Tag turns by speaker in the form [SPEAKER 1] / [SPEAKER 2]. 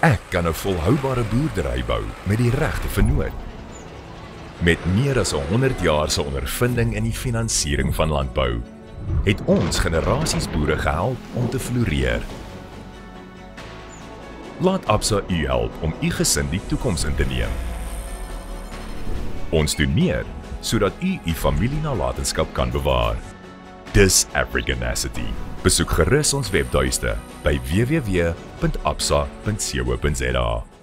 [SPEAKER 1] Ek kan 'n volhoubare boerdery bou met die regte vennoot. Met meer as 100 jaar se ondervinding in die finansiering van landbou, het ons generasies boere gehelp om te floreer. Laat Absa u help om u gesin die toekoms in te neem. Ons doen meer sodat u u familienalatenskap kan bewaar. Dis Africanacity. Besoek gerus ons webtuiste by www.absa.co.za.